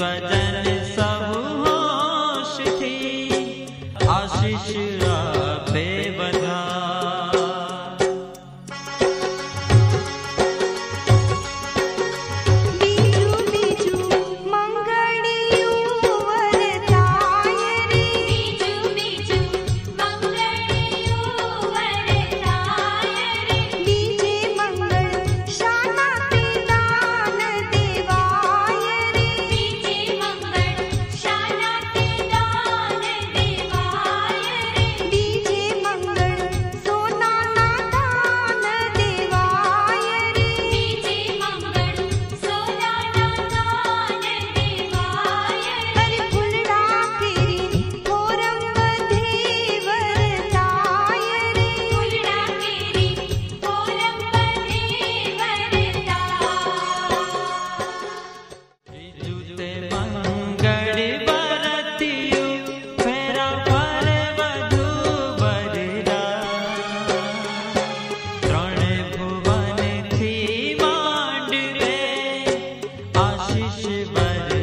ध्वज my.